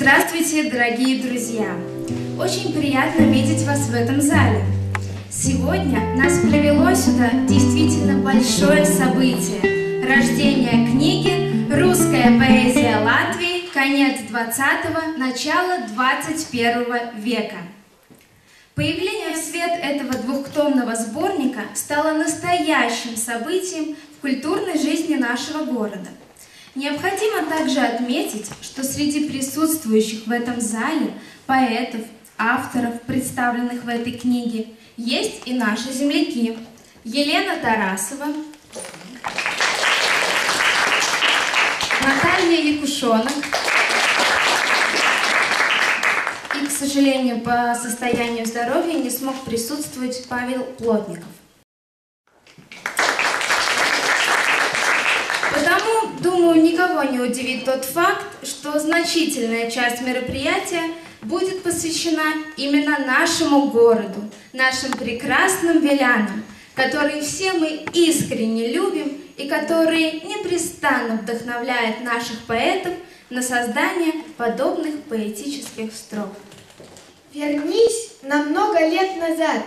Здравствуйте, дорогие друзья! Очень приятно видеть вас в этом зале. Сегодня нас привело сюда действительно большое событие – рождение книги «Русская поэзия Латвии. Конец 20-го, начало 21 века». Появление в свет этого двухтомного сборника стало настоящим событием в культурной жизни нашего города. Необходимо также отметить, что среди присутствующих в этом зале поэтов, авторов, представленных в этой книге, есть и наши земляки. Елена Тарасова, Наталья Якушонок, к сожалению, по состоянию здоровья не смог присутствовать Павел Плотников. Потому, думаю, никого не удивит тот факт, что значительная часть мероприятия будет посвящена именно нашему городу, нашим прекрасным велянам, которые все мы искренне любим и которые непрестанно вдохновляют наших поэтов на создание подобных поэтических строк. Вернись на много лет назад.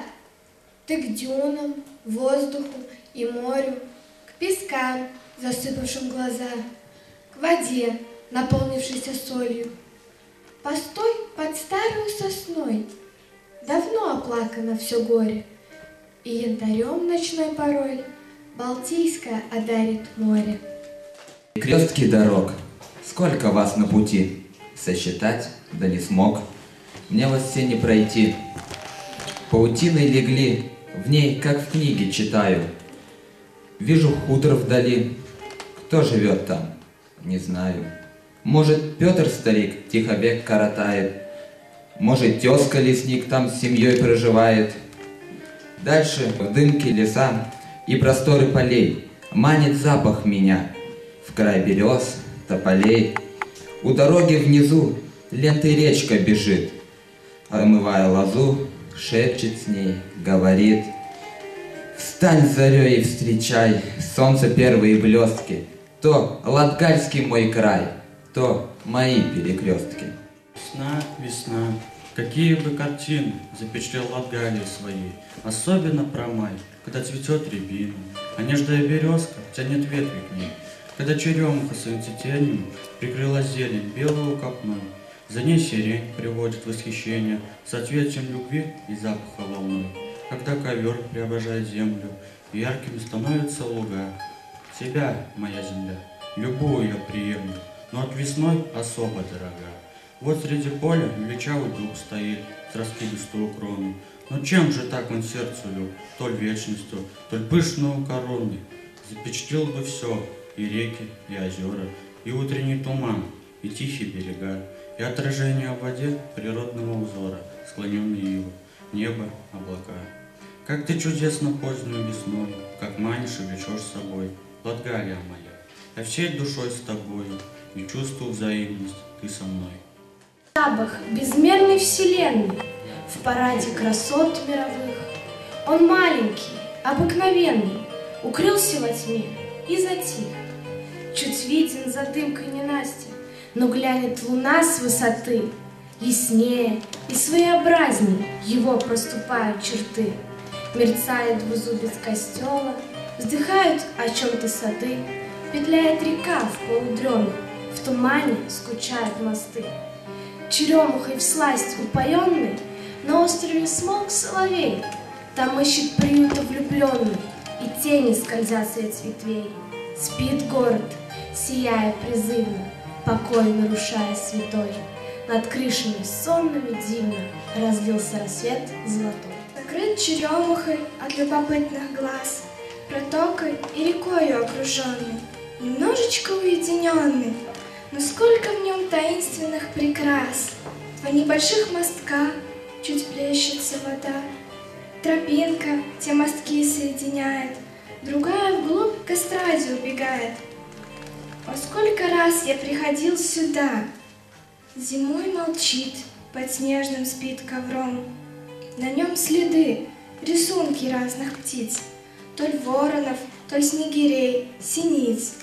Ты к дюнам, воздуху и морю, к пескам, засыпавшим глаза, к воде, наполнившейся солью. Постой под старую сосной, давно оплакано все горе, и янтарем ночной порой Балтийское одарит море. Крестки дорог, сколько вас на пути, сосчитать да не смог — мне вас все не пройти. Паутиной легли, в ней, как в книге, читаю. Вижу хутор вдали. Кто живет там? Не знаю. Может, Петр старик тихо век коротает. Может, тезка лесник там с семьей проживает. Дальше в дымке леса и просторы полей Манит запах меня в край берез, тополей. У дороги внизу лентой речка бежит, омывая лозу, шепчет с ней, говорит. Встань зарей и встречай солнце первые блестки, То Латгальский мой край, то мои перекрестки. Весна, весна, какие бы картины запечатлел Латгалии своей, Особенно про май, когда цветет рябина, А нежная березка тянет ветви к ней, Когда черемуха своим цветением прикрыла зелень белую копной, за ней сирень приводит восхищение соответствием любви и запаха волной. Когда ковер преображает землю, яркими становятся луга. Тебя, моя земля, любую я приемлю, но от весной особо дорога. Вот среди поля величавый дуб стоит с раскидистую крону. Но чем же так он сердцу люб, толь вечностью, толь пышную короной? Запечатлел бы все, и реки, и озера, и утренний туман, и тихие берега, и отражение в воде природного узора, склоненные ивы, небо, облака. Как ты чудесно позднюю весной, как манишь и влечешь с собой, Латгалия моя, я всей душой с тобою, и чувствую взаимность, ты со мной. Запах безмерной вселенной, в параде красот мировых. Он маленький, обыкновенный, укрылся во тьме и затих. Чуть виден за дымкой ненастья, но глянет луна с высоты, Яснее и своеобразней его проступают черты. Мерцает двузубец костела, Вздыхают о чем-то сады, Петляет река в полудреме, В тумане скучают мосты. Черемухой всласть упоенный На острове смолк соловей, Там ищет приюта влюбленный, И тени скользят средь ветвей. Спит город, сияя призывно, покой нарушая святой. Над крышами сонными дивно разлился рассвет золотой. Закрыт черемухой от любопытных глаз, Протокой и рекою окруженный, Немножечко уединенный, Но сколько в нем таинственных прекрас! Два небольших мостка, чуть плещется вода, Тропинка те мостки соединяет, Другая вглубь к эстраде убегает — о, сколько раз я приходил сюда! Зимой молчит, под снежным спит ковром. На нем следы, рисунки разных птиц, Толь воронов, толь снегирей, синиц.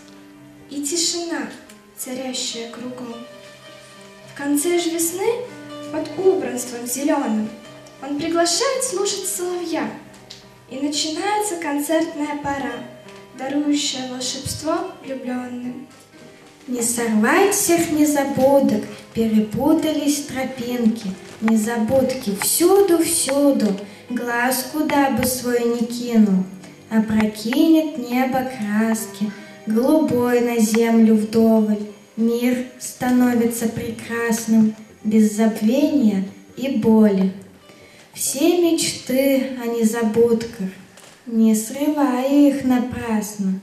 И тишина, царящая кругом. В конце же весны, под убранством зеленым, он приглашает слушать соловья. И начинается концертная пора, дарующая волшебство влюбленным. Не сорвать всех незабудок, перепутались тропинки, Незабудки всюду-всюду, глаз куда бы свой не кинул, Опрокинет небо краски, голубой на землю вдоволь, Мир становится прекрасным, без забвения и боли. Все мечты о незабудках, не срывая их напрасно.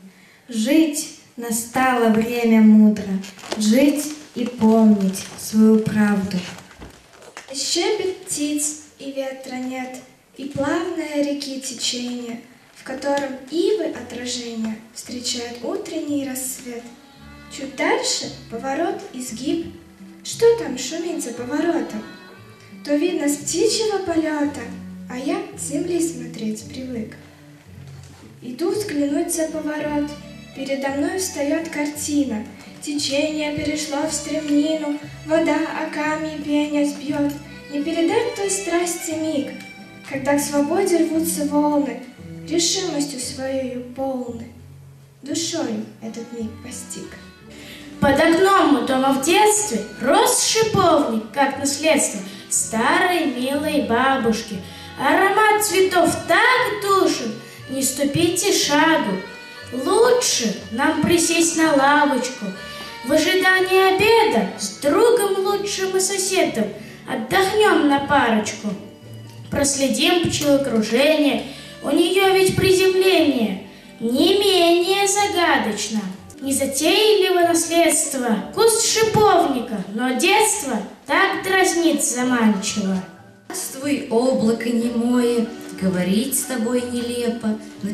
Жить настало время мудро, жить и помнить свою правду. Щебет птиц и ветра нет, и плавное реки течение, котором ивы отражения встречают утренний рассвет. Чуть дальше поворот, изгиб. Что там шумит за поворотом? То видно с птичьего полета, а я земли смотреть привык. Иду взглянуть за поворот, передо мной встает картина. Течение перешло в стремнину, вода о камни пеня сбьет. Не передать той страсти миг, когда к свободе рвутся волны, решимостью своей полны. Душою этот миг постиг. Под окном у дома в детстве рос шиповник, как наследство старой милой бабушки. Аромат цветов так душен, не ступите шагу. Лучше нам присесть на лавочку в ожидании обеда с другом лучшим и соседом отдохнем на парочку. Проследим пчелокружение, у нее ведь приземление не менее загадочно. Незатейливо наследство, куст шиповника, но детство так дразнит заманчиво. Здравствуй, облако немое, говорить с тобой нелепо, но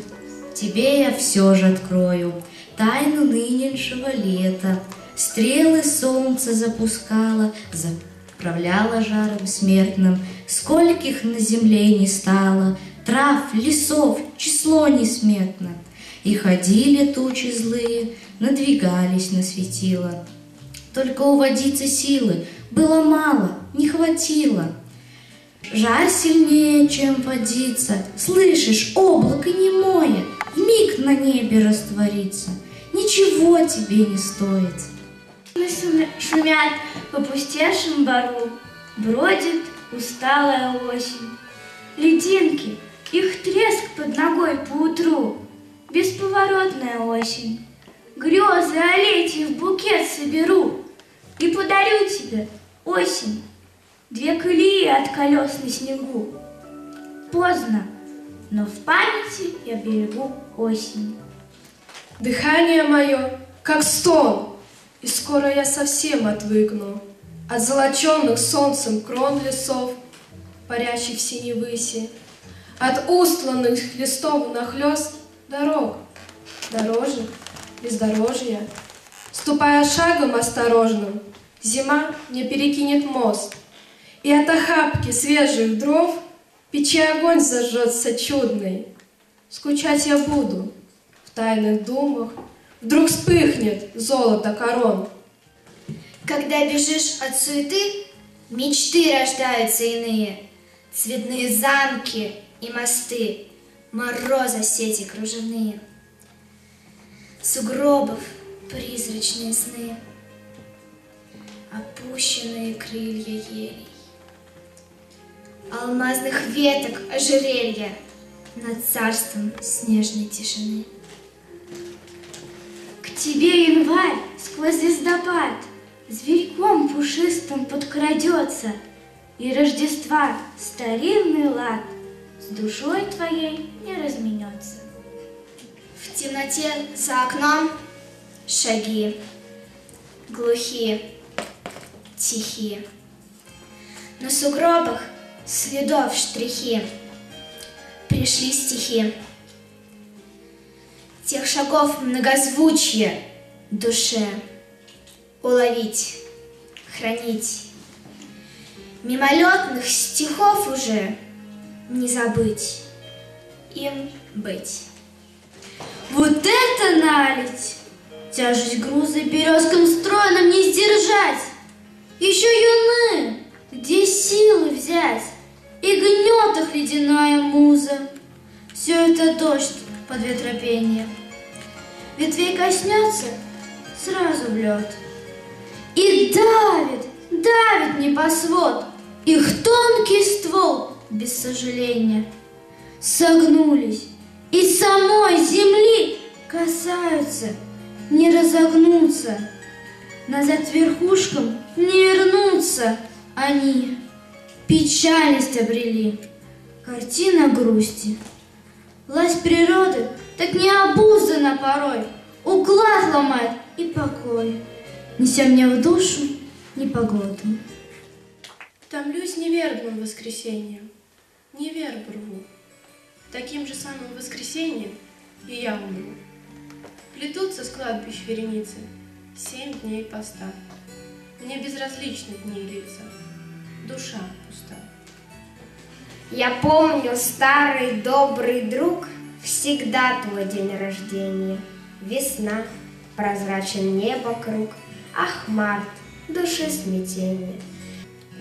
тебе я все же открою тайну нынешнего лета. Стрелы солнца запускала, заправляла жаром смертным, скольких на земле не стало, трав, лесов, число несметно. И ходили тучи злые, надвигались на светило. Только уводиться силы было мало, не хватило. Жар сильнее, чем водиться, Слышишь, облако немое, В миг на небе растворится, Ничего тебе не стоит. Шумят по пустевшему бару, Бродит усталая осень. Лединки, их треск под ногой поутру, Бесповоротная осень. Грезы о в букет соберу И подарю тебе, осень, Две колеи от колес на снегу. Поздно, но в памяти я берегу осень. Дыхание мое, как стон, и скоро я совсем отвыкну От золоченных солнцем крон лесов, парящих в синей От устланных листов нахлёст дорог, дорожек, бездорожья. Ступая шагом осторожным, зима не перекинет мост, И от охапки свежих дров печи огонь зажжется чудный. Скучать я буду в тайных думах, Вдруг вспыхнет золото корон. Когда бежишь от суеты, мечты рождаются иные, Цветные замки и мосты, мороза сети кружевные, Сугробов призрачные сны, Опущенные крылья елей, Алмазных веток ожерелья Над царством снежной тишины. К тебе январь сквозь звездопад Зверьком пушистым подкрадется, И Рождества старинный лад душой твоей не разменется. В темноте за окном шаги Глухие, тихие. На сугробах следов штрихи Пришли стихи Тех шагов многозвучье душе Уловить, хранить Мимолетных стихов уже не забыть Им быть Вот это налить! Тяжесть груза березкам стройным не сдержать еще юны, где силы взять? И гнет их ледяная муза. Все это дождь под ветропение. Ветвей коснется, сразу в лед. И давит, давит небосвод, Их тонкий ствол, без сожаления, Согнулись, и самой земли касаются, не разогнуться, назад верхушкам не вернуться они. Печальность обрели, картина грусти. Власть природы так необуздана порой, Уклад ломает и покой, Неся мне в душу непогоду. Томлюсь неверным воскресеньем, неверб рву. Таким же самым воскресеньем и я умру. Плетутся с кладбищ вереницы семь дней поста. Мне безразличны дни и лица, душа пуста. Я помню, старый добрый друг, Всегда твой день рождения. Весна, прозрачен небо круг, Ах, март, души смятение.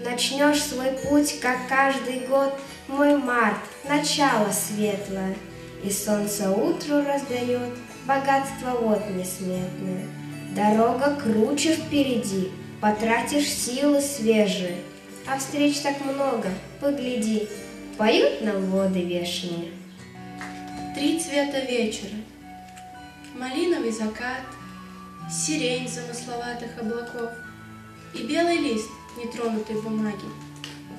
Начнешь свой путь, как каждый год, Мой март, начало светлое, И солнце утру раздает Богатство вот несметное. Дорога круче впереди, Потратишь силы свежие, А встреч так много, погляди, Поют нам воды вешние. Три цвета вечера. Малиновый закат, сирень замысловатых облаков и белый лист нетронутой бумаги,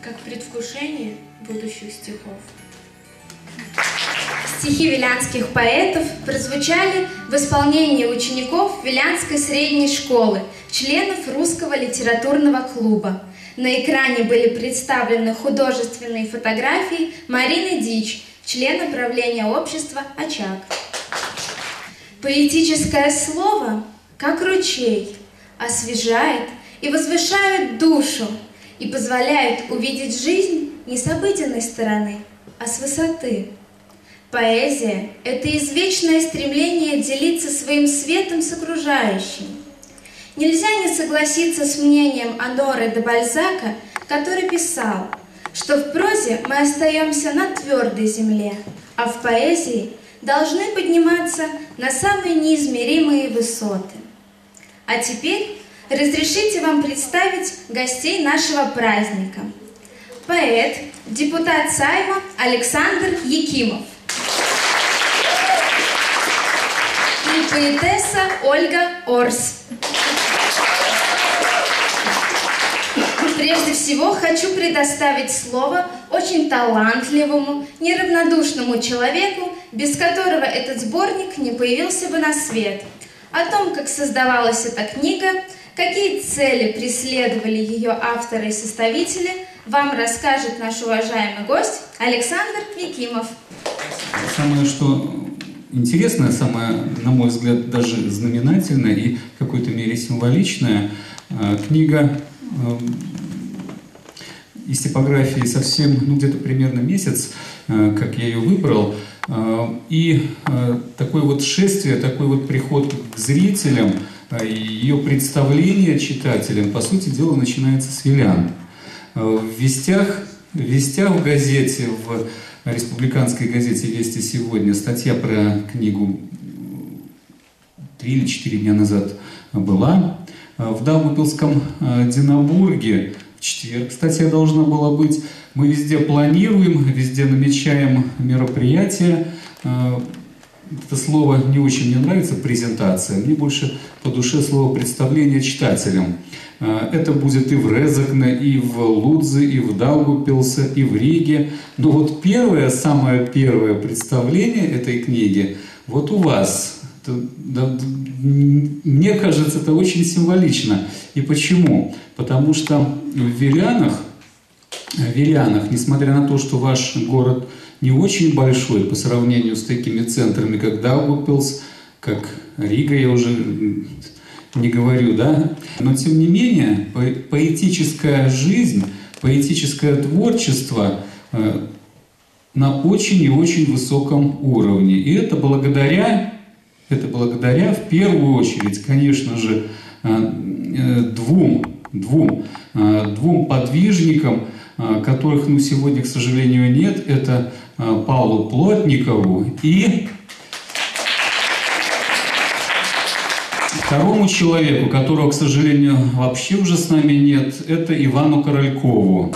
как предвкушение будущих стихов. Стихи вилянских поэтов прозвучали в исполнении учеников Вилянской средней школы, членов Русского литературного клуба. На экране были представлены художественные фотографии Марины Дич, члена правления общества «Очаг». Поэтическое слово, как ручей, освежает и возвышает душу и позволяет увидеть жизнь не с обыденной стороны, а с высоты. Поэзия – это извечное стремление делиться своим светом с окружающим. Нельзя не согласиться с мнением Аноры де Бальзака, который писал, что в прозе мы остаемся на твердой земле, а в поэзии должны подниматься на самые неизмеримые высоты. А теперь разрешите вам представить гостей нашего праздника. Поэт, депутат Сайма Александр Якимов. И поэтесса Ольга Орс. Прежде всего хочу предоставить слово очень талантливому, неравнодушному человеку, без которого этот сборник не появился бы на свет. О том, как создавалась эта книга, какие цели преследовали ее авторы и составители, вам расскажет наш уважаемый гость Александр Якимов. Самое, что интересное, самое, на мой взгляд, даже знаменательное и в какой-то мере символичное, э, книга э, из типографии совсем, ну где-то примерно месяц, э, как я ее выбрал, и такое вот шествие, такой вот приход к зрителям, ее представление читателям, по сути дела, начинается с Вилян. В вестях, в вестях в газете, в республиканской газете «Вести сегодня» статья про книгу три или четыре дня назад была. В Даугавпилском э, Динабурге в четверг статья должна была быть. Мы везде планируем, везде намечаем мероприятия. Э, это слово не очень мне нравится, презентация. Мне больше по душе слово представление читателям. Э, это будет и в Резакне, и в Лудзе, и в Даугупилсе, и в Риге. Но вот первое, самое первое представление этой книги вот у вас. Это, да, мне кажется, это очень символично. И почему? Потому что в Вилянах, в Вилянах, несмотря на то, что ваш город не очень большой по сравнению с такими центрами, как Даугупилс, как Рига, я уже не говорю, да? Но тем не менее, поэтическая жизнь, поэтическое творчество э, на очень и очень высоком уровне. И это благодаря, это благодаря в первую очередь, конечно же, э, э, двум двум, двум подвижникам, которых ну, сегодня, к сожалению, нет. Это Павлу Плотникову и второму человеку, которого, к сожалению, вообще уже с нами нет, это Ивану Королькову.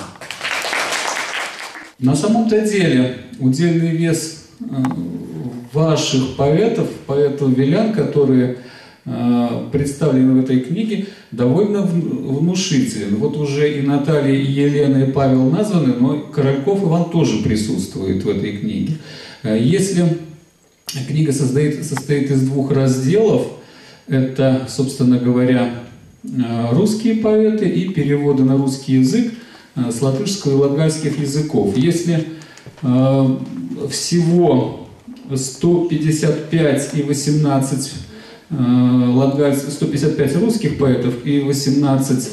На самом-то деле удельный вес э, ваших поэтов, поэтов Вилян, которые э, представлены в этой книге, довольно внушителен. Вот уже и Наталья, и Елена, и Павел названы, но Корольков Иван тоже присутствует в этой книге. Э, если книга состоит, состоит из двух разделов – это, собственно говоря, э, русские поэты и переводы на русский язык э, с латышского и латгальских языков. Если э, всего 155 и 18 латгаль... 155 русских поэтов и 18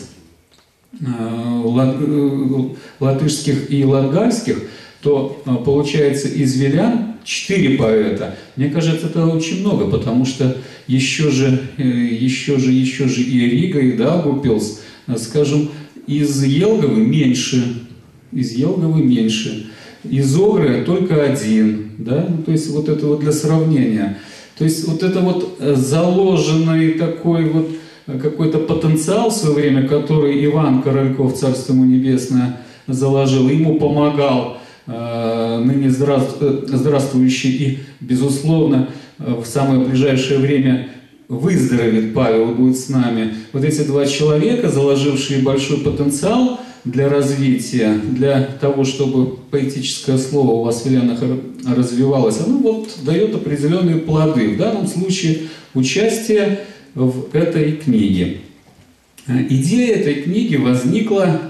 латышских и латгальских, то получается из Вилян четыре поэта. Мне кажется, это очень много, потому что еще же, э, еще же, еще же и Рига, и Даугупилс, э, скажем, из Елговы меньше, из Елговы меньше, из Огры только один, да, ну, то есть вот это вот для сравнения. То есть вот это вот э, заложенный такой вот какой-то потенциал в свое время, который Иван Корольков, Царство ему Небесное, заложил, ему помогал э, ныне здравствующий и, безусловно, в самое ближайшее время выздоровеет Павел, будет с нами. Вот эти два человека, заложившие большой потенциал для развития, для того, чтобы поэтическое слово у вас в Вилянах развивалось, оно вот дает определенные плоды. В данном случае участие в этой книге. Э, идея этой книги возникла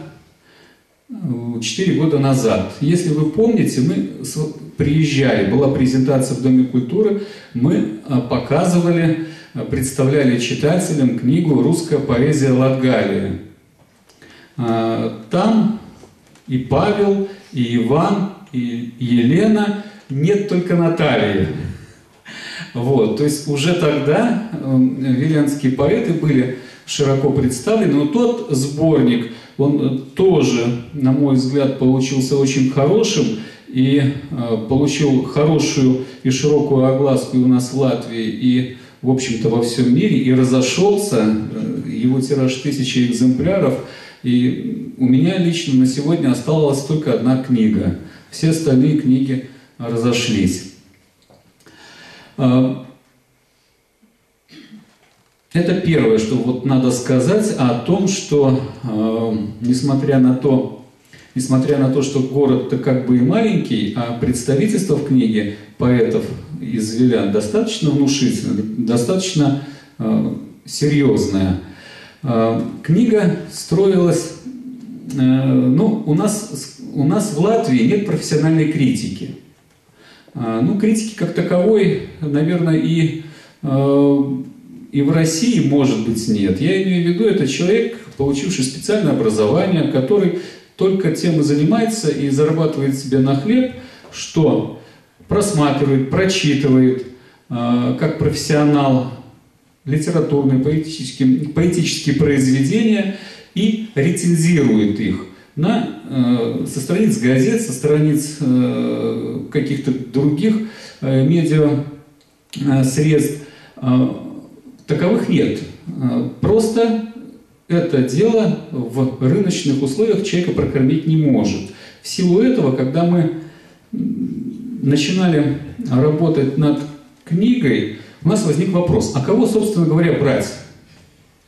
4 года назад. Если вы помните, мы приезжали, была презентация в Доме культуры, мы а, показывали, а, представляли читателям книгу «Русская поэзия Латгалии». А, там и Павел, и Иван, и Елена, нет только Натальи. Вот, то есть уже тогда виленские поэты были широко представлены, но тот сборник – он э, тоже, на мой взгляд, получился очень хорошим и э, получил хорошую и широкую огласку у нас в Латвии, и, в общем-то, во всем мире, и разошелся, э, его тираж тысячи экземпляров, и у меня лично на сегодня осталась только одна книга. Все остальные книги разошлись. Это первое, что вот надо сказать о том, что э, несмотря на то, несмотря на то, что город-то как бы и маленький, а представительство в книге поэтов из Вилян достаточно внушительное, достаточно э, серьезное. Э, книга строилась, э, ну, у нас, у нас в Латвии нет профессиональной критики. Э, ну, критики как таковой, наверное, и э, и в России, может быть, нет. Я имею в виду, это человек, получивший специальное образование, который только тем и занимается и зарабатывает себе на хлеб, что просматривает, прочитывает, э, как профессионал литературные, поэтические, поэтические произведения и рецензирует их на, э, со страниц газет, со страниц э, каких-то других э, медиа э, средств. Э, Таковых нет. А, просто это дело в рыночных условиях человека прокормить не может. В силу этого, когда мы начинали работать над книгой, у нас возник вопрос, а кого, собственно говоря, брать?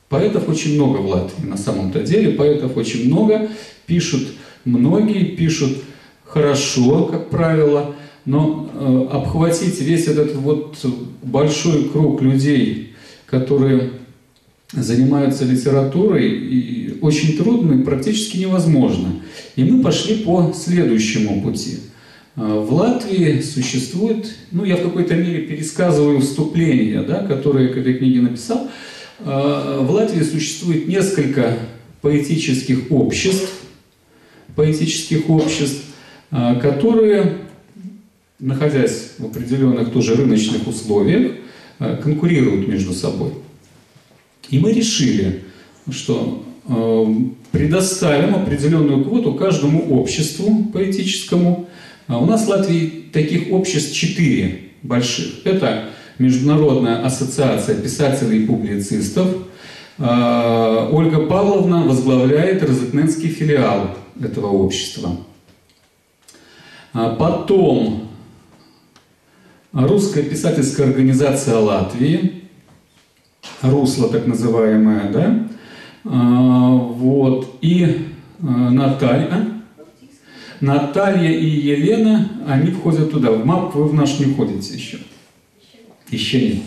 Поэтов очень много в Латвии на самом-то деле, поэтов очень много, пишут многие, пишут хорошо, как правило, но э, обхватить весь этот вот большой круг людей, которые занимаются литературой, и очень трудно и практически невозможно. И мы пошли по следующему пути. А, в Латвии существует, ну я в какой-то мере пересказываю вступление, да, которое я к этой книге написал. А, в Латвии существует несколько поэтических обществ, поэтических обществ, а, которые, находясь в определенных тоже рыночных условиях, конкурируют между собой. И мы решили, что предоставим определенную квоту каждому обществу поэтическому. А у нас в Латвии таких обществ четыре больших. Это Международная ассоциация писателей и публицистов. А, Ольга Павловна возглавляет Розыкненский филиал этого общества. А потом Русская писательская организация Латвии, русло так называемое, да, а, вот, и Наталья, Наталья и Елена, они входят туда. В МАП вы в наш не входите еще. Еще нет.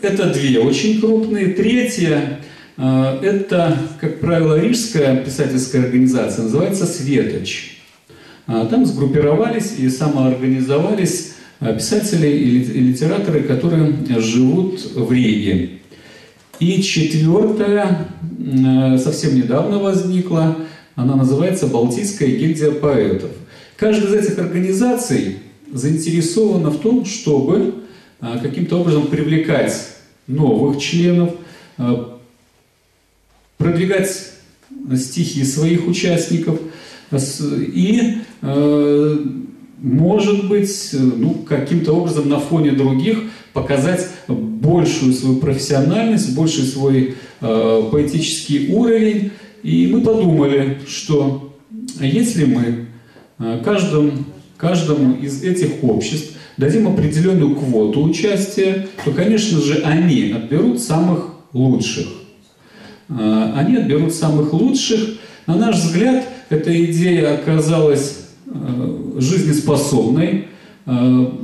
Это две очень крупные. Третья, это, как правило, рижская писательская организация, называется «Светоч». Э, там сгруппировались и самоорганизовались писатели и литераторы, которые живут в Риге. И четвертая совсем недавно возникла, она называется «Балтийская гильдия поэтов». Каждая из этих организаций заинтересована в том, чтобы а, каким-то образом привлекать новых членов, а, продвигать стихи своих участников и, а, может быть, ну, каким-то образом на фоне других показать большую свою профессиональность, больший свой поэтический уровень. И мы подумали, что если мы каждому, каждому из этих обществ дадим определенную квоту участия, то, конечно же, они отберут самых лучших. Они отберут самых лучших. На наш взгляд, эта идея оказалась а, жизнеспособной. А,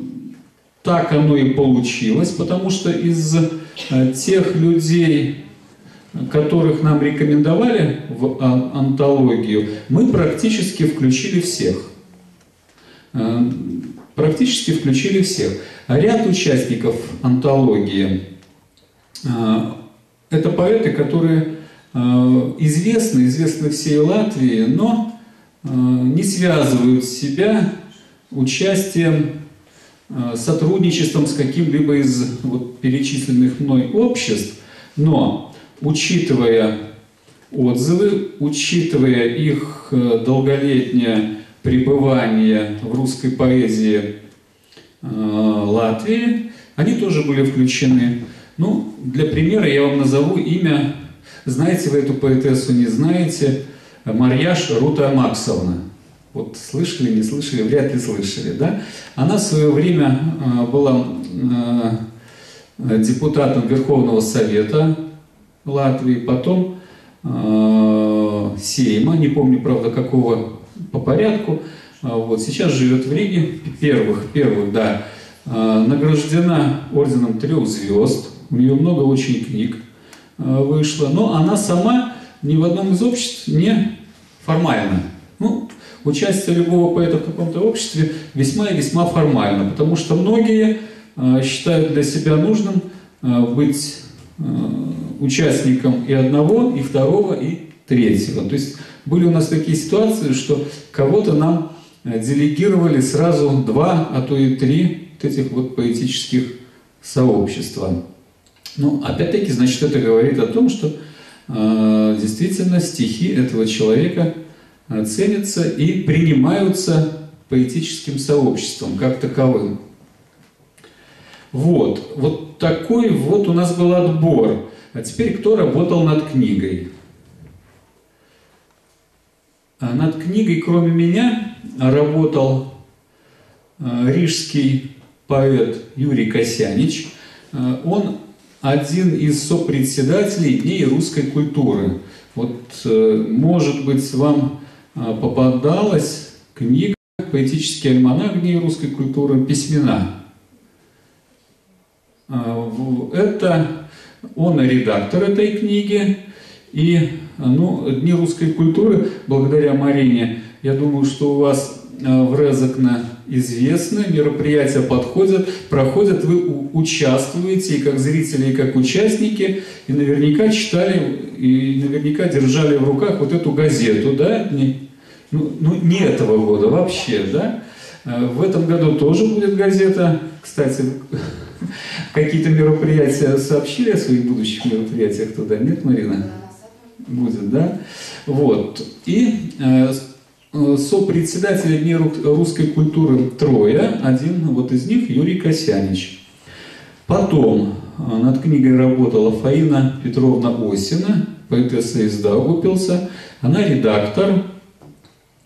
так оно и получилось, потому что из тех людей, которых нам рекомендовали в антологию, мы практически включили всех практически включили всех. А ряд участников антологии а, – это поэты, которые а, известны, известны всей Латвии, но а, не связывают себя участием, сотрудничеством с каким-либо из вот, перечисленных мной обществ, но учитывая отзывы, учитывая их долголетнее пребывания в русской поэзии э, Латвии, они тоже были включены. Ну, для примера я вам назову имя, знаете вы эту поэтессу, не знаете, Марьяш Рута Максовна. Вот слышали, не слышали, вряд ли слышали, да? Она в свое время э, была э, депутатом Верховного Совета Латвии, потом Сейма, не помню, правда, какого по порядку. А, вот, сейчас живет в Риге, первых, первых, да, а, награждена орденом трех звезд, у нее много очень книг а, вышло, но она сама ни в одном из обществ не формально. Ну, участие любого поэта в каком-то обществе весьма и весьма формально, потому что многие считают для себя нужным быть участником и одного, и второго, и третьего. То есть были у нас такие ситуации, что кого-то нам э, делегировали сразу два, а то и три вот этих вот поэтических сообщества. Ну, опять-таки, значит, это говорит о том, что э, действительно стихи этого человека э, ценятся и принимаются поэтическим сообществом как таковым. Вот, вот такой вот у нас был отбор. А теперь кто работал над книгой? А над книгой, кроме меня, работал а, рижский поэт Юрий Косянич. А, он один из сопредседателей Дней русской культуры. Вот, э, может быть, вам попадалась книга «Поэтический альманах Дней русской культуры. Письмена». Это он редактор этой книги, и ну, Дни русской культуры, благодаря Марине, я думаю, что у вас э, в Резакне известны, мероприятия подходят, проходят, вы участвуете и как зрители, и как участники, и наверняка читали, и наверняка держали в руках вот эту газету, да, не, ну, ну не этого года вообще, да. Э, в этом году тоже будет газета. Кстати, какие-то мероприятия сообщили о своих будущих мероприятиях туда, нет, Марина? будет, да? Вот. И э, э, сопредседателей Дней русской культуры трое. Один вот из них Юрий Косянич. Потом э, над книгой работала Фаина Петровна Осина, поэтесса из Даугупилса. Она редактор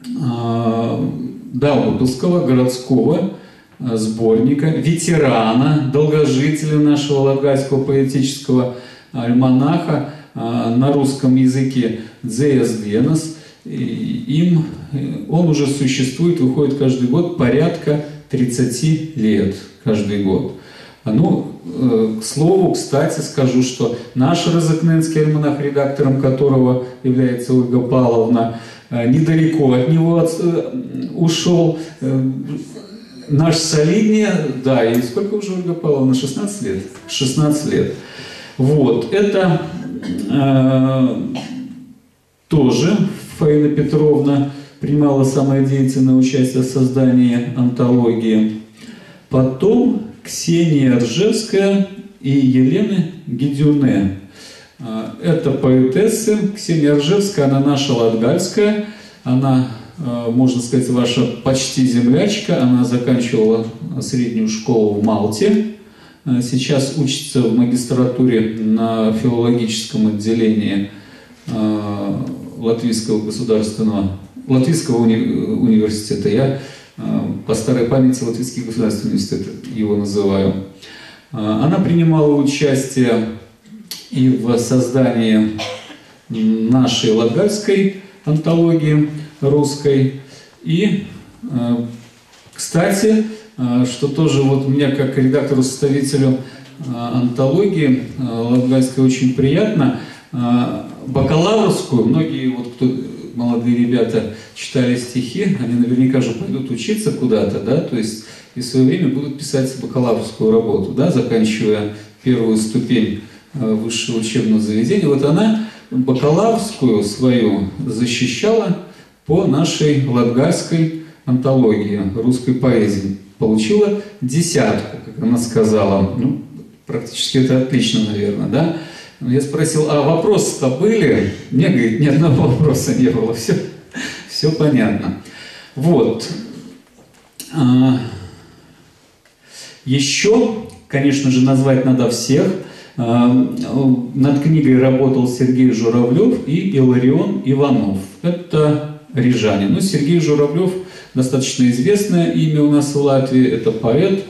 э, Даугупилского городского э, сборника, ветерана, долгожителя нашего Лагайского поэтического альманаха э, на русском языке «Дзеяс Генос». Им, э, он уже существует, выходит каждый год порядка 30 лет каждый год. Ну, к слову, кстати, скажу, что наш Розыкненский альманах, редактором которого является Ольга Павловна, недалеко от него ушел наш солиднее, да, и сколько уже Ольга Павловна, 16 лет? 16 лет. Вот, это э, тоже Фаина Петровна принимала самое деятельное участие в создании антологии. Потом Ксения Ржевская и Елена Гедюне. Э, это поэтессы. Ксения Ржевская, она наша латгальская, она, э, можно сказать, ваша почти землячка. Она заканчивала среднюю школу в Малте. Э, сейчас учится в магистратуре на филологическом отделении Латвийского государственного Латвийского уни- университета. Я по старой памяти Латвийский государственный университет его называю. Она принимала участие и в создании нашей латгальской антологии русской. И, кстати, что тоже вот мне как редактору-составителю антологии латгальской очень приятно, бакалаврскую, многие вот кто молодые ребята читали стихи, они наверняка же пойдут учиться куда-то, да, то есть и в свое время будут писать бакалаврскую работу, да, заканчивая первую ступень Э, высшего учебного заведения. Вот она бакалаврскую свою защищала по нашей латгальской антологии русской поэзии. Получила десятку, как она сказала. Ну, практически это отлично, наверное, да? Я спросил, а вопросы-то были? Мне, говорит, ни одного вопроса не было, все, все понятно. Вот. А, еще, конечно же, назвать надо всех – над книгой работал Сергей Журавлев и Иларион Иванов. Это рижане. Ну, Сергей Журавлев достаточно известное имя у нас в Латвии. Это поэт,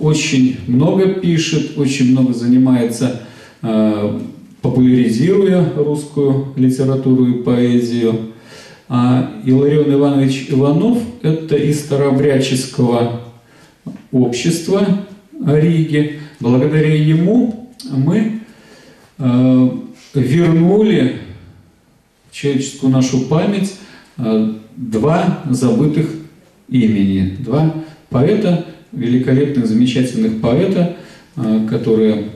очень много пишет, очень много занимается популяризируя русскую литературу и поэзию. А Иларион Иванович Иванов – это из старообрядческого общества Риги. Благодаря ему мы э, вернули в человеческую нашу память э, два забытых имени, два поэта, великолепных, замечательных поэта, э, которые,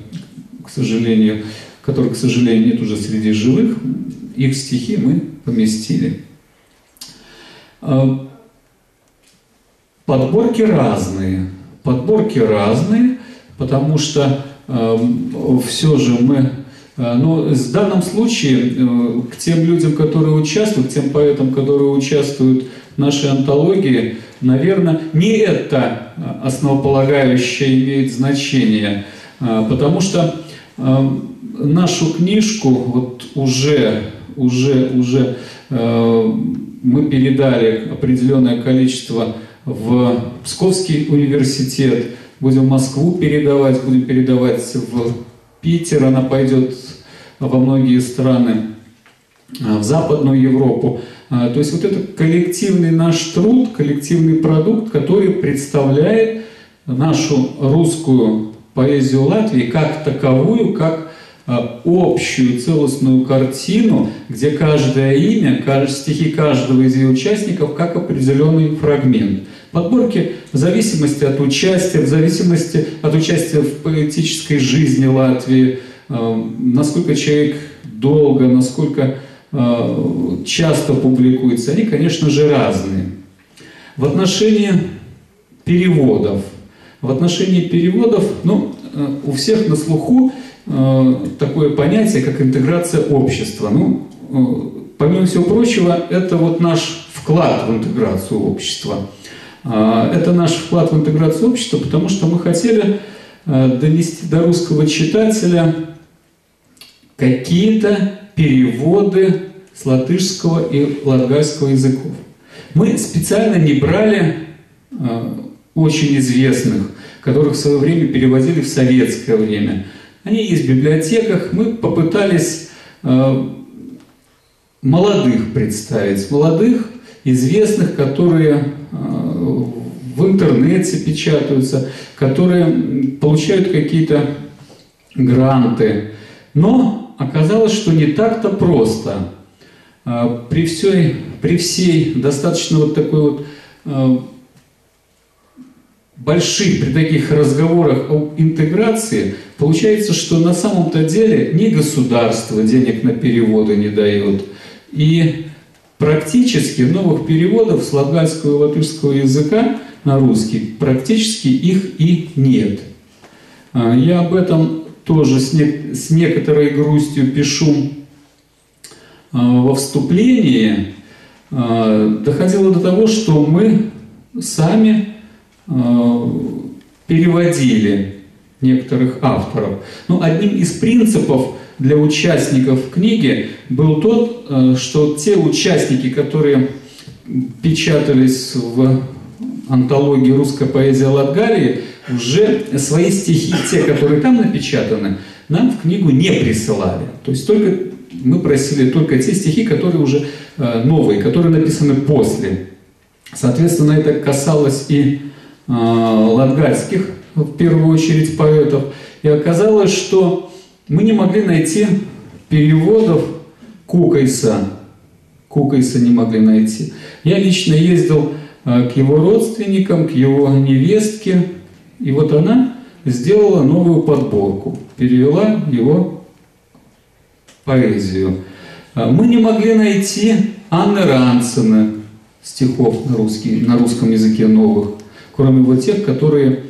к сожалению, которых, к сожалению, нет уже среди живых, их стихи мы поместили. Э, подборки разные. Подборки разные, потому что Эм, все же мы э, но в данном случае э, к тем людям, которые участвуют, к тем поэтам, которые участвуют в нашей антологии, наверное, не это основополагающее имеет значение, э, потому что нашу книжку вот уже, уже, уже мы передали определенное количество в Псковский университет, будем в Москву передавать, будем передавать в Питер, она пойдет во многие страны, а, в Западную Европу. А, то есть вот это коллективный наш труд, коллективный продукт, который представляет нашу русскую поэзию Латвии как таковую, как а, общую целостную картину, где каждое имя, стихи каждого из ее участников как определенный фрагмент. Подборки в зависимости от участия, в зависимости от участия в политической жизни Латвии, э, насколько человек долго, насколько э, часто публикуется, они, конечно же, разные. В отношении переводов, в отношении переводов, ну, э, у всех на слуху такое понятие, как интеграция общества. Ну, помимо всего прочего, это вот наш вклад в интеграцию общества. Это наш вклад в интеграцию общества, потому что мы хотели донести до русского читателя какие-то переводы с латышского и латгальского языков. Мы специально не брали э, очень известных, которых в свое время переводили в советское время. Они есть в библиотеках. Мы попытались э, молодых представить, молодых, известных, которые э, в интернете печатаются, которые получают какие-то гранты. Но оказалось, что не так-то просто. А, при всей, при всей достаточно вот такой вот а, больших, при таких разговорах об интеграции, получается, что на самом-то деле ни государство денег на переводы не дает, и практически новых переводов с латгальского и латышского языка на русский практически их и нет. А, я об этом тоже с, не, с некоторой грустью пишу Э, во вступлении э, доходило до того, что мы сами переводили некоторых авторов. Ну, одним из принципов для участников книги был тот, что те участники, которые печатались в антологии «Русская поэзия Латгалии», уже свои стихи, те, которые там напечатаны, нам в книгу не присылали. То есть только мы просили только те стихи, которые уже э, новые, которые написаны после. Соответственно, это касалось и э, латгальских, в первую очередь, поэтов. И оказалось, что мы не могли найти переводов Кукайса. Кукайса не могли найти. Я лично ездил э, к его родственникам, к его невестке, и вот она сделала новую подборку, перевела его поэзию. А, мы не могли найти Анны Ранцена стихов на, русский, на русском языке новых, кроме вот тех, которые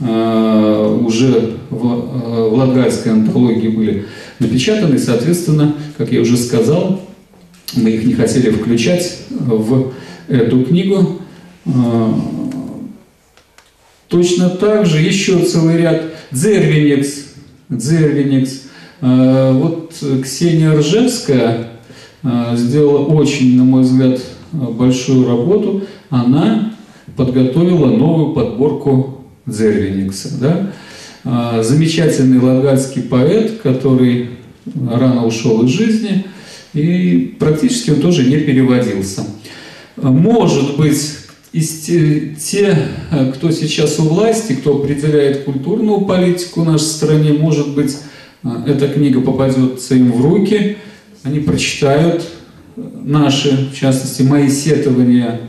э, уже в, э, в Латгальской антологии были напечатаны. Соответственно, как я уже сказал, мы их не хотели включать в эту книгу. Э, точно так же еще целый ряд Дзервинекс, Дзервинекс – вот Ксения Ржевская сделала очень, на мой взгляд, большую работу. Она подготовила новую подборку Дзервиникса. Да? Э, замечательный латгальский поэт, который рано ушел из жизни, и практически он тоже не переводился. Может быть, из те, кто сейчас у власти, кто определяет культурную политику в нашей стране, может быть, а, эта книга попадет им в руки, они прочитают наши, в частности, мои сетования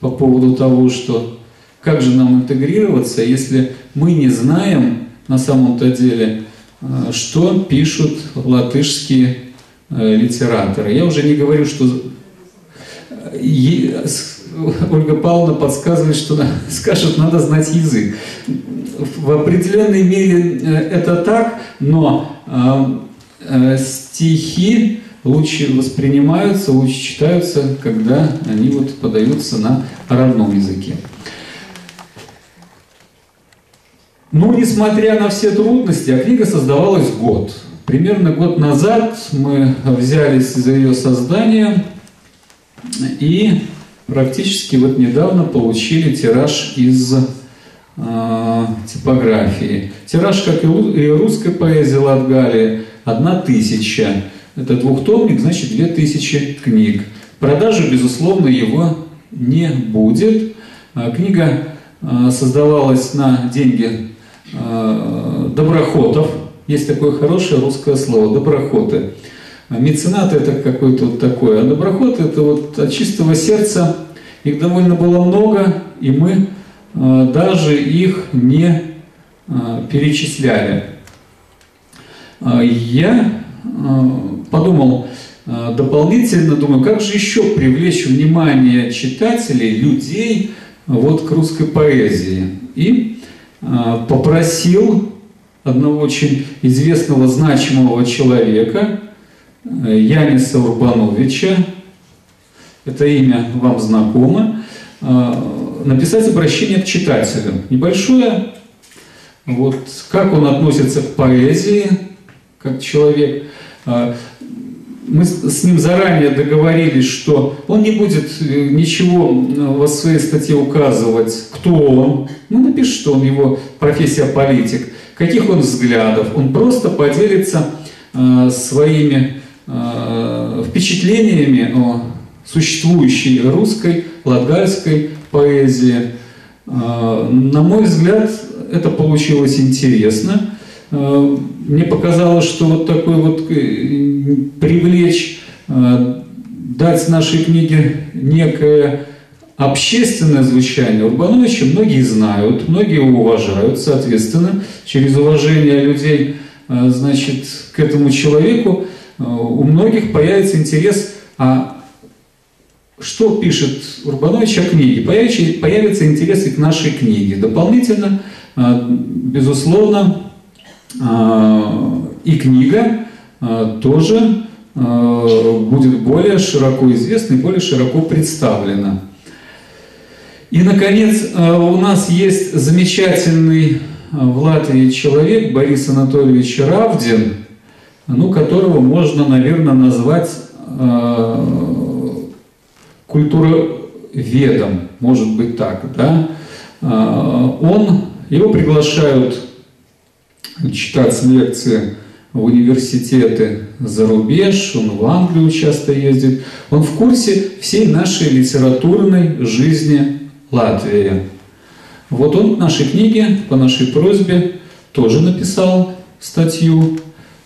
по поводу того, что как же нам интегрироваться, если мы не знаем на самом-то деле, а, что пишут латышские э, литераторы. Я уже не говорю, что Ольга Павловна подсказывает, что скажет, надо знать язык. В определенной мере э, это так, но э, э, стихи лучше воспринимаются, лучше читаются, когда они вот подаются на родном языке. Но, несмотря на все трудности, а книга создавалась год. Примерно год назад мы взялись за ее создание и практически вот недавно получили тираж из э, типографии. Тираж, как и русской поэзии Латгалии, одна тысяча. Это двухтомник, значит, две тысячи книг. Продажи, безусловно, его не будет. А, книга а, создавалась на деньги доброхотов. Есть такое хорошее русское слово – доброхоты. А меценат это какой-то вот такой, а доброход это вот от чистого сердца. Их довольно было много, и мы даже их не перечисляли. Я подумал э, дополнительно, думаю, как же еще привлечь внимание читателей, людей вот к русской поэзии. И э, попросил одного очень известного, значимого человека, э, Яниса Урбановича, это имя вам знакомо, э, написать обращение к читателю. Небольшое, вот, как он относится к поэзии, как человек. Э, мы с ним заранее договорились, что он не будет ничего в своей статье указывать, кто он. Ну, напишет, что он его профессия политик, каких он взглядов. Он просто поделится своими впечатлениями о существующей русской, латгальской поэзии. А, на мой взгляд, это получилось интересно. Мне показалось, что вот такой вот э, привлечь, а, дать нашей книге некое общественное звучание Урбановича многие знают, многие уважают, соответственно, через уважение людей, значит, к этому человеку у многих появится интерес, а что пишет Урбанович о книге? Появится интерес и к нашей книге. Дополнительно, безусловно, и книга а, тоже будет более широко известна и более широко представлена. И, наконец, у нас есть замечательный в Латвии человек Борис Анатольевич Равдин, ну, которого можно, наверное, назвать культуроведом, может быть так, да, а, он, его приглашают читать лекции в университеты за рубеж, он в Англию часто ездит, он в курсе всей нашей литературной жизни Латвии. Вот он в нашей книге, по нашей просьбе, тоже написал статью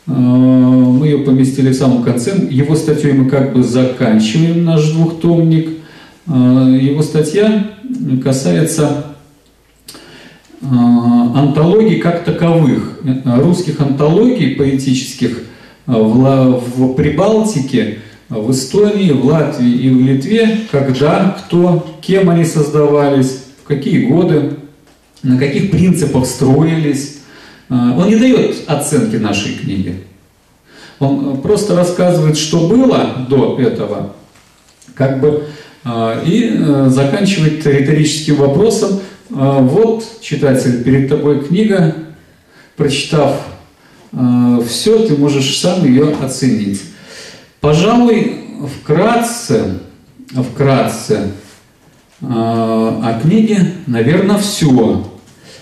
а, мы ее поместили в самом конце. Его статьей мы как бы заканчиваем наш двухтомник. А, его статья касается антологий как таковых, русских антологий поэтических в, в Прибалтике, в Эстонии, в Латвии и в Литве, когда, кто, кем они создавались, в какие годы, на каких принципах строились, он не дает оценки нашей книге. Он просто рассказывает, что было до этого, как бы, и э, заканчивает риторическим вопросом. А, вот, читатель, перед тобой книга, прочитав все, ты можешь сам ее оценить. Пожалуй, вкратце, вкратце о книге, наверное, все.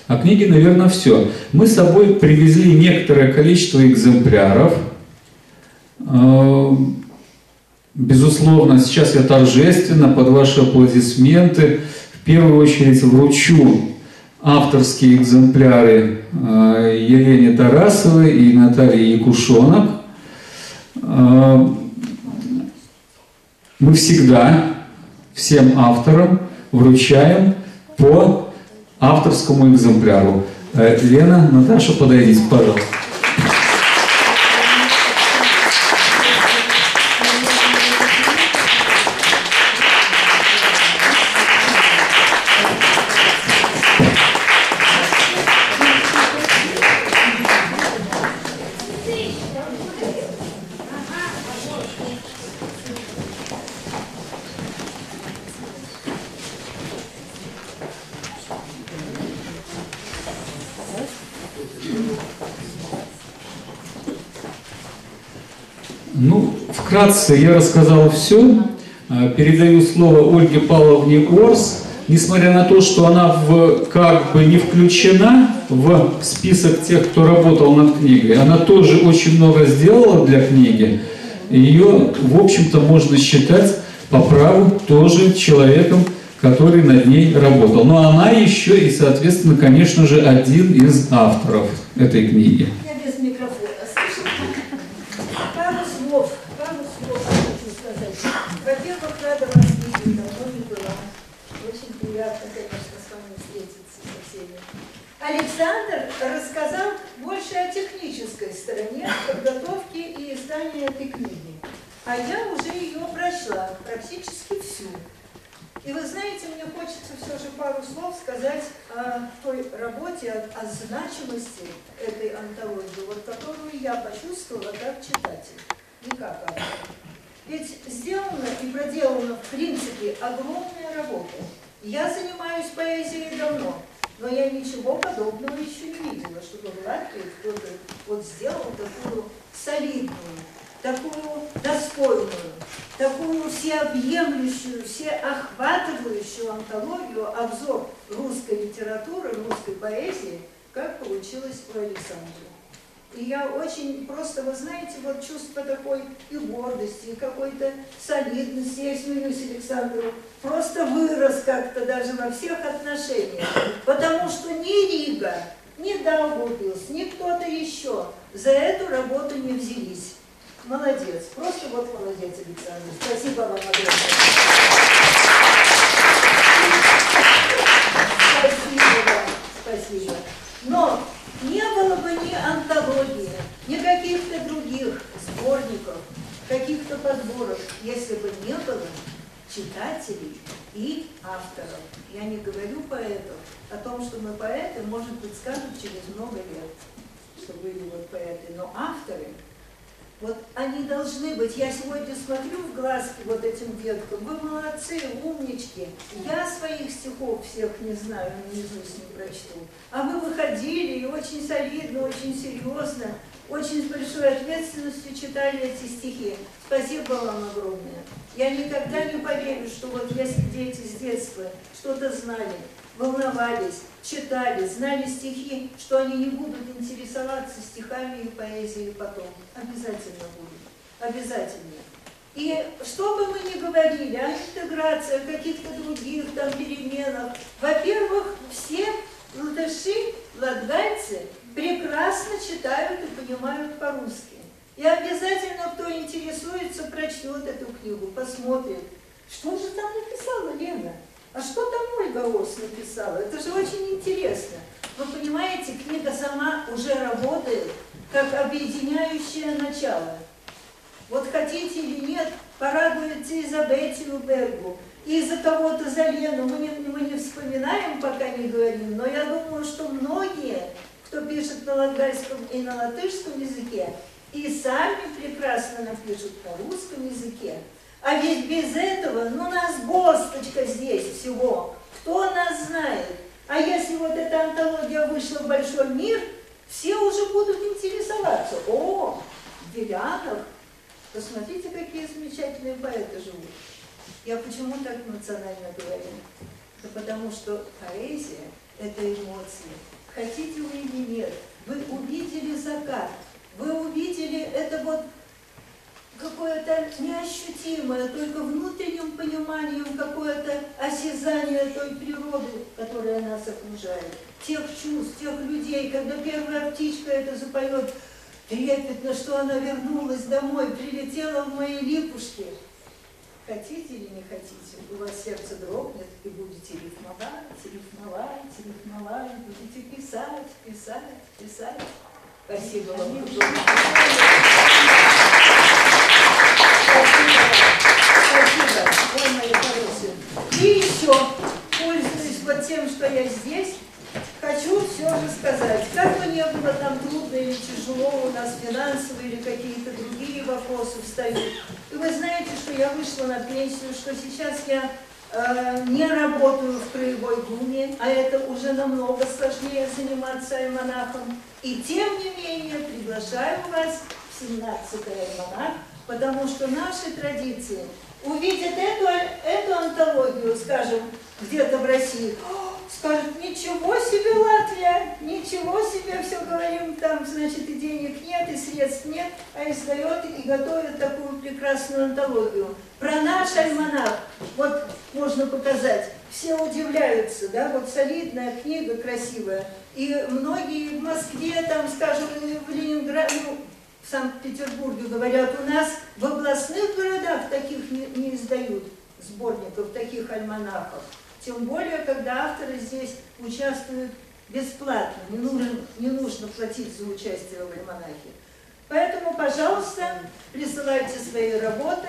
О книге, наверное, все. Мы с собой привезли некоторое количество экземпляров. А, безусловно, сейчас я торжественно под ваши аплодисменты в первую очередь вручу авторские экземпляры а, Елене Тарасовой и Наталье Якушонок. А, мы всегда всем авторам вручаем по авторскому экземпляру. Э, Лена, Наташа, подойдите, пожалуйста. Вкратце я рассказал все. А, передаю слово Ольге Павловне Орс. Несмотря на то, что она в, как бы не включена в список тех, кто работал над книгой, она тоже очень много сделала для книги. Ее, в общем-то, можно считать по праву тоже человеком, который над ней работал. Но она еще и, соответственно, конечно же, один из авторов этой книги. Александр рассказал больше о технической стороне подготовки и издания этой книги. А я уже ее прочла, практически всю. И вы знаете, мне хочется все же пару слов сказать о той работе, о, о значимости этой антологии, вот которую я почувствовала как читатель. никак. Ведь сделано и проделано, в принципе, огромная работа. Я занимаюсь поэзией давно, но я ничего подобного еще не видела, чтобы в Латвии кто-то вот сделал такую солидную, такую достойную, такую всеобъемлющую, всеохватывающую антологию, обзор русской литературы, русской поэзии, как получилось у Александра. И я очень просто, вы знаете, вот чувство такой и гордости, и какой-то солидности, я смеюсь Александру, просто вырос как-то даже во всех отношениях. Потому что ни Рига, ни Даугавпилс, ни кто-то еще за эту работу не взялись. Молодец, просто вот молодец, Александр. Спасибо вам огромное. Спасибо вам, спасибо. Но не было бы ни антологии, ни каких-то других сборников, каких-то подборов, если бы не было читателей и авторов. Я не говорю поэтов, о том, что мы поэты, может быть, скажут через много лет, что были вот поэты, но авторы – вот они должны быть. Я сегодня смотрю в глазки вот этим деткам. Вы молодцы, умнички. Я своих стихов всех не знаю, наизусть не прочту. А вы выходили и очень солидно, очень серьезно, очень с большой ответственностью читали эти стихи. Спасибо вам огромное. Я никогда не поверю, что вот если дети с детства что-то знали, волновались, читали, знали стихи, что они не будут интересоваться стихами и поэзией потом. Обязательно будут. Обязательно. И что бы мы ни говорили о интеграции, о каких-то других там переменах, во-первых, все латыши, латгальцы прекрасно читают и понимают по-русски. И обязательно, кто интересуется, прочтет эту книгу, посмотрит. Что же там написала Лена? А что там Ольга Ос написала? Это же очень интересно. Вы понимаете, книга сама уже работает как объединяющее начало. Вот хотите или нет, порадуется и за Беттию Бергу, и за кого-то, за Лену. Мы не, мы не вспоминаем, пока не говорим, но я думаю, что многие, кто пишет на латгальском и на латышском языке, и сами прекрасно напишут на русском языке, а ведь без этого, ну, нас госточка здесь всего. Кто нас знает? А если вот эта антология вышла в большой мир, все уже будут интересоваться. О, Делянов, посмотрите, какие замечательные поэты живут. Я почему так национально говорю? Да потому что поэзия – это эмоции. Хотите вы или нет, вы увидели закат, вы увидели это вот какое-то неощутимое, только внутренним пониманием какое-то осязание той природы, которая нас окружает, тех чувств, тех людей, когда первая птичка это запоет трепетно, что она вернулась домой, прилетела в мои липушки. Хотите или не хотите, у вас сердце дрогнет, и будете рифмовать, рифмовать, рифмовать, будете писать, писать, писать. Спасибо вам. Спасибо, ой, мои хорошие. И еще, пользуясь вот тем, что я здесь, хочу все же сказать, как бы не было там трудно или тяжело у нас финансово или какие-то другие вопросы встают. И вы знаете, что я вышла на пенсию, что сейчас я э, не работаю в краевой думе, а это уже намного сложнее заниматься альманахом. И тем не менее приглашаю вас в 17-й альманах, потому что наши традиции увидят эту, эту антологию, скажем, где-то в России, скажут, ничего себе Латвия, ничего себе, все говорим, там, значит, и денег нет, и средств нет, а издает и готовит такую прекрасную антологию. Про наш альманах, вот можно показать, все удивляются, да, вот солидная книга, красивая, и многие в Москве, там, скажем, в Ленинграде, ну, в Санкт-Петербурге говорят, у нас в областных городах таких не, не издают сборников, таких альманахов. Тем более, когда авторы здесь участвуют бесплатно, не нужно, не нужно платить за участие в альманахе. Поэтому, пожалуйста, присылайте свои работы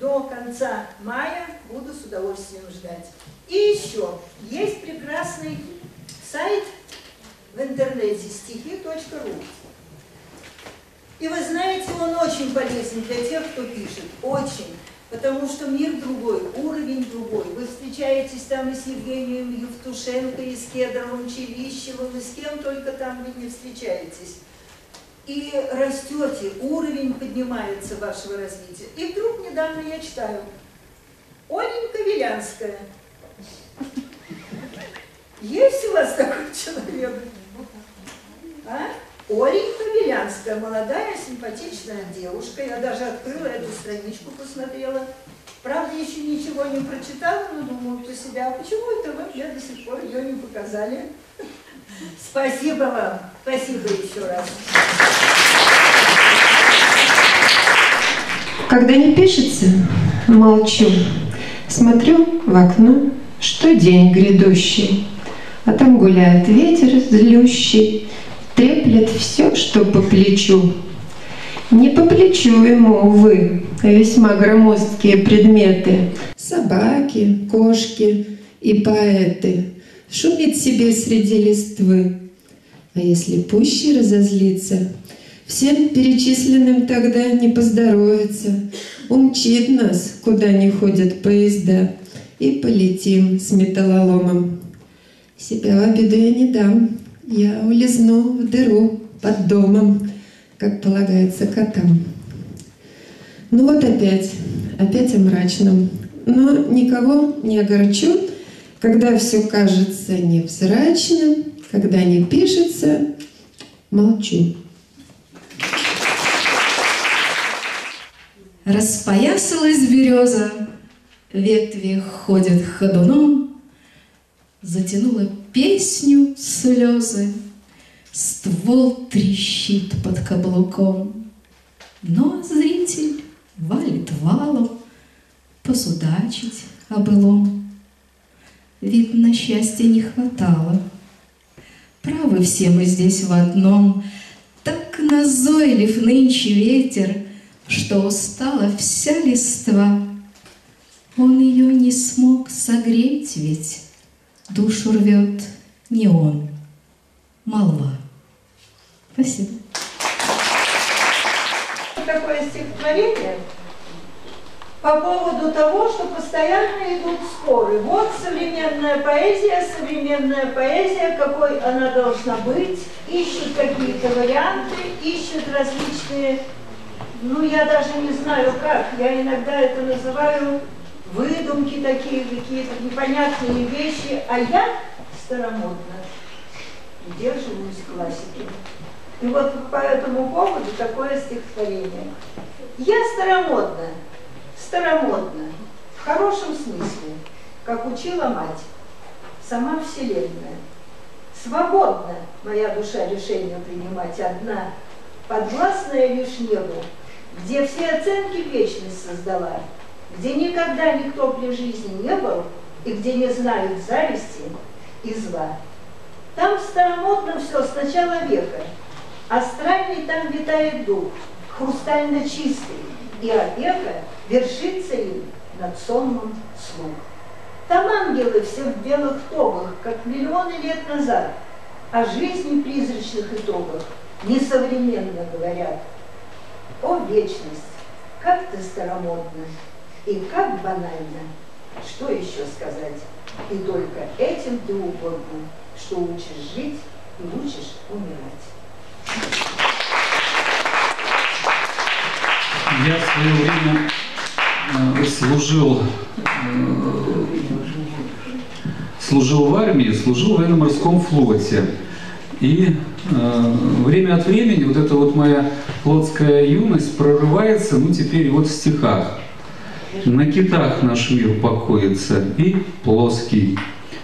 до конца мая, буду с удовольствием ждать. И еще, есть прекрасный сайт в интернете стихи.ру. И вы знаете, он очень полезен для тех, кто пишет. Очень. Потому что мир другой, уровень другой. Вы встречаетесь там и с Евгением Евтушенко, и с Кедровым Челищевым, и с кем только там вы не встречаетесь. И растете, уровень поднимается вашего развития. И вдруг недавно я читаю, Оленька Вилянская. Есть у вас такой человек? А? Оленька Вилянская, молодая, симпатичная девушка. Я даже открыла эту страничку, посмотрела. Правда, еще ничего не прочитала, но думаю про себя, а почему это вы мне до сих пор ее не показали? Спасибо вам. Спасибо еще раз. Когда не пишется, молчу. Смотрю в окно, что день грядущий, А там гуляет ветер злющий, Треплет все, что по плечу. Не по плечу ему, увы, весьма громоздкие предметы. Собаки, кошки и поэты. Шумит себе среди листвы. А если пуще разозлиться, Всем перечисленным тогда не поздоровится. Умчит нас, куда не ходят поезда, И полетим с металлоломом. Себя в обиду я не дам, я улизну в дыру под домом, как полагается котам. Ну вот опять, опять о мрачном. Но никого не огорчу, когда все кажется невзрачным, когда не пишется, молчу. Распоясалась береза, ветви ходят ходуном, Затянула песню слезы, ствол трещит под каблуком. Но зритель валит валом посудачить о былом. Видно, счастья не хватало. Правы все мы здесь в одном, Так назойлив нынче ветер, Что устала вся листва. Он ее не смог согреть ведь, Душу рвет не он, молва. Спасибо. Такое стихотворение по поводу того, что постоянно идут споры. Вот современная поэзия, современная поэзия, какой она должна быть, ищут какие-то варианты, ищут различные, ну я даже не знаю как, я иногда это называю выдумки такие, какие-то непонятные вещи, а я старомодно придерживаюсь классики. И вот по этому поводу такое стихотворение. Я старомодна, старомодна, в хорошем смысле, как учила мать, сама Вселенная. Свободна моя душа решение принимать одна, подвластная лишь небу, где все оценки вечность создала, где никогда никто при жизни не был и где не знают зависти и зла. Там старомодно все с начала века, астральный там витает дух, хрустально чистый, и опека вершится им над сонмом слух. Там ангелы все в белых тогах, как миллионы лет назад, о жизни призрачных итогах несовременно говорят. О, вечность, как ты старомодна, и как банально, что еще сказать? И только этим ты угодно, что учишь жить и учишь умирать. Я в свое время э, служил, э, служил в армии, служил в военно-морском флоте. И э, время от времени вот эта вот моя флотская юность прорывается, ну теперь вот в стихах. На китах наш мир покоится и плоский,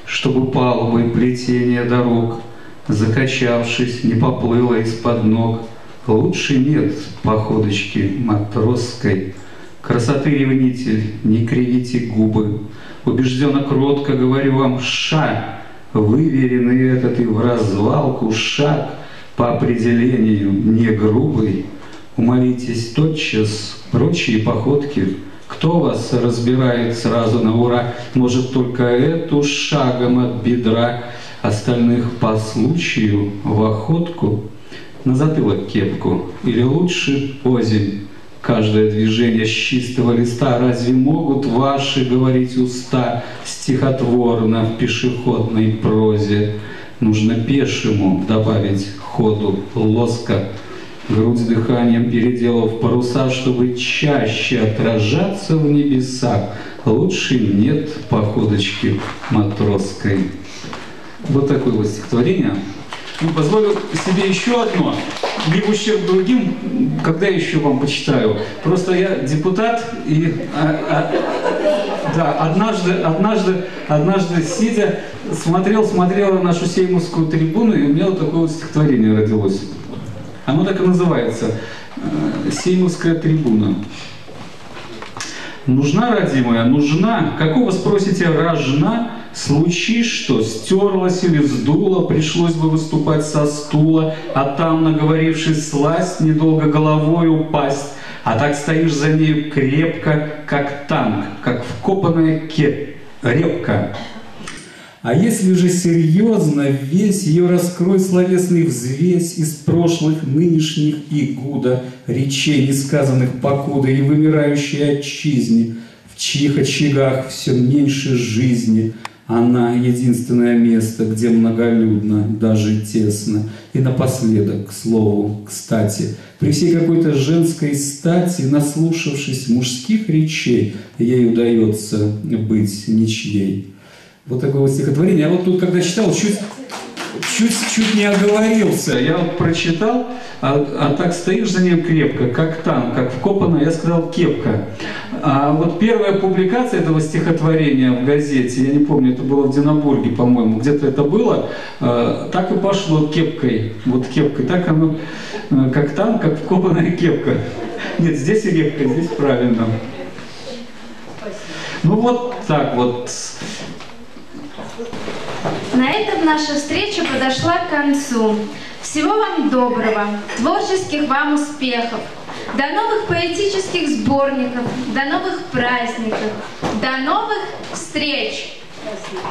Чтобы палубой плетение дорог, Закачавшись, не поплыло из-под ног. Лучше нет походочки матросской. Красоты ревнитель, не кривите губы. Убежденно кротко говорю вам, ша, Выверенный этот и в развалку шаг По определению не грубый. Умолитесь тотчас прочие походки кто вас разбирает сразу на ура? Может, только эту шагом от бедра, Остальных по случаю в охотку? на затылок кепку или лучше озимь. Каждое движение с чистого листа разве могут ваши говорить уста стихотворно в пешеходной прозе? Нужно пешему добавить ходу лоска, грудь дыханием переделав паруса, чтобы чаще отражаться в небесах. Лучше нет походочки матросской. Вот такое вот стихотворение. Ну, позволю себе еще одно, не ущерб другим, когда еще вам почитаю. Просто я депутат и а, а, да, однажды, однажды, однажды сидя, смотрел, смотрел на нашу сеймовскую трибуну, и у меня вот такое вот стихотворение родилось. Оно так и называется э, «Сеймовская трибуна». Нужна, родимая, нужна, какого, спросите, рожна, Случись, что стерлась или вздула, пришлось бы выступать со стула, а там, наговорившись сласть, недолго головой упасть, а так стоишь за нею крепко, как танк, как вкопанная кеп, репка. А если же серьезно, весь ее раскрой словесный взвесь из прошлых, нынешних и гуда, речей, несказанных покуда и вымирающей отчизни, в чьих очагах все меньше жизни — она единственное место, где многолюдно, даже тесно. И напоследок, к слову, кстати, при всей какой-то женской стати, наслушавшись мужских речей, ей удается быть ничьей. Вот такое вот стихотворение. Я вот тут, когда читал, чуть чуть-чуть не оговорился. Я вот прочитал, а, а так стоишь за ним крепко, как там, как вкопано, я сказал кепка. А вот первая публикация этого стихотворения в газете, я не помню, это было в Динабурге, по-моему, где-то это было, э, так и пошло кепкой, вот кепкой, так оно, э, как там, как вкопанная кепка. Нет, здесь и репка, здесь правильно. Ну вот так вот. На этом наша встреча подошла к концу. Всего вам доброго, творческих вам успехов, до новых поэтических сборников, до новых праздников, до новых встреч! Спасибо.